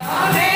Amen.